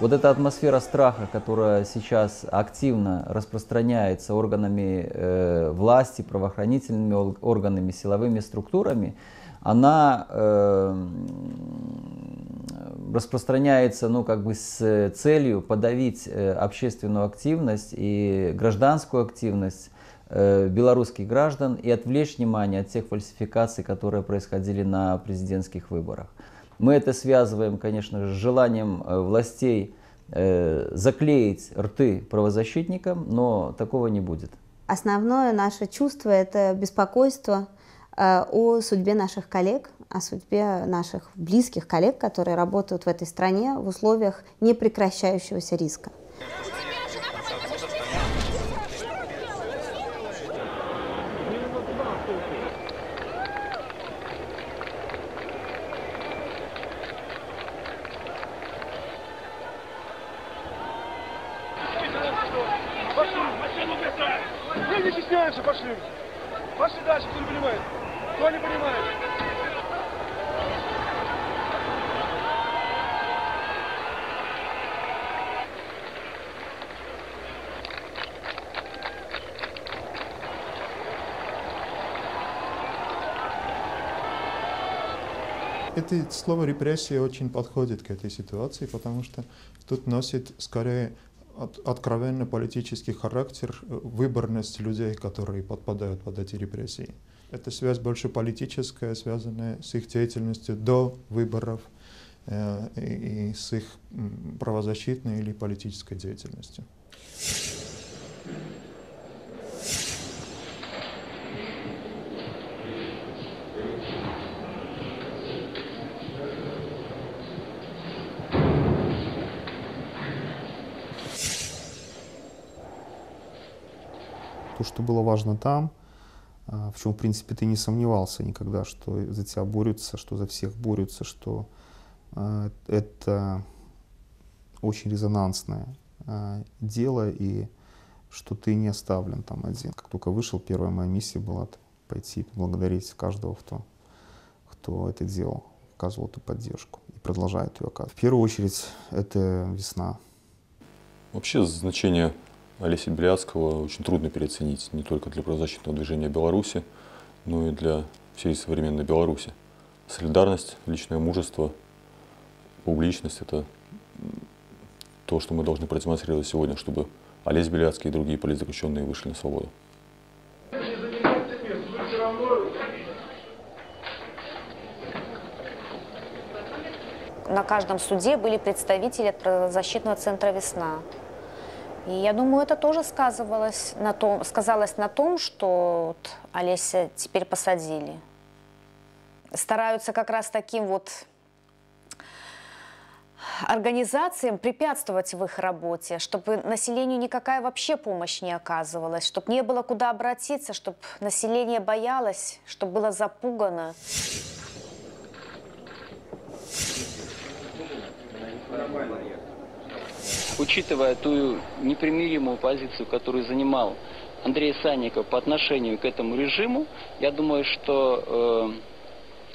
Вот эта атмосфера страха, которая сейчас активно распространяется органами э, власти, правоохранительными органами, силовыми структурами, она э, распространяется ну, как бы с целью подавить э, общественную активность и гражданскую активность э, белорусских граждан и отвлечь внимание от тех фальсификаций, которые происходили на президентских выборах. Мы это связываем, конечно с желанием э, властей э, заклеить рты правозащитникам, но такого не будет. Основное наше чувство – это беспокойство э, о судьбе наших коллег, о судьбе наших близких коллег, которые работают в этой стране в условиях непрекращающегося риска. не стесняемся, пошли. Пошли дальше, кто не понимает. Кто не понимает. Это слово репрессия очень подходит к этой ситуации, потому что тут носит скорее от, откровенно политический характер, э, выборность людей, которые подпадают под эти репрессии. Это связь больше политическая, связанная с их деятельностью до выборов э, и, с их правозащитной или политической деятельностью. то, что было важно там, в чем, в принципе, ты не сомневался никогда, что за тебя борются, что за всех борются, что а, это очень резонансное а, дело, и что ты не оставлен там один. Как только вышел, первая моя миссия была пойти поблагодарить каждого, кто, кто это делал, оказывал эту поддержку и продолжает ее оказывать. В первую очередь, это весна. Вообще значение Олеся Беляцкого очень трудно переоценить не только для правозащитного движения Беларуси, но и для всей современной Беларуси. Солидарность, личное мужество, публичность – это то, что мы должны продемонстрировать сегодня, чтобы Олесь Беляцкий и другие политзаключенные вышли на свободу. На каждом суде были представители от правозащитного центра «Весна». И я думаю, это тоже сказывалось на том, сказалось на том, что вот Олеся теперь посадили. Стараются как раз таким вот организациям препятствовать в их работе, чтобы населению никакая вообще помощь не оказывалась, чтобы не было куда обратиться, чтобы население боялось, чтобы было запугано. Нормально учитывая ту непримиримую позицию, которую занимал Андрей Санников по отношению к этому режиму, я думаю, что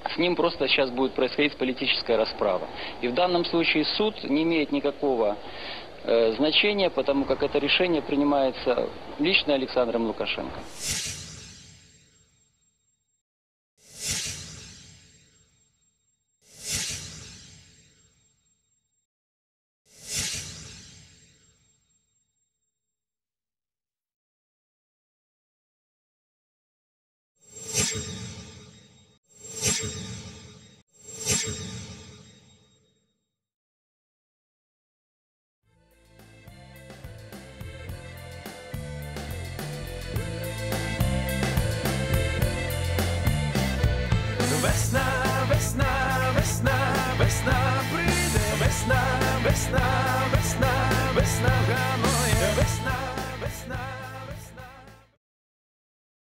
э, с ним просто сейчас будет происходить политическая расправа. И в данном случае суд не имеет никакого э, значения, потому как это решение принимается лично Александром Лукашенко. Весна, весна, весна, весна прийде, весна, весна, весна, весна ганує, весна. весна.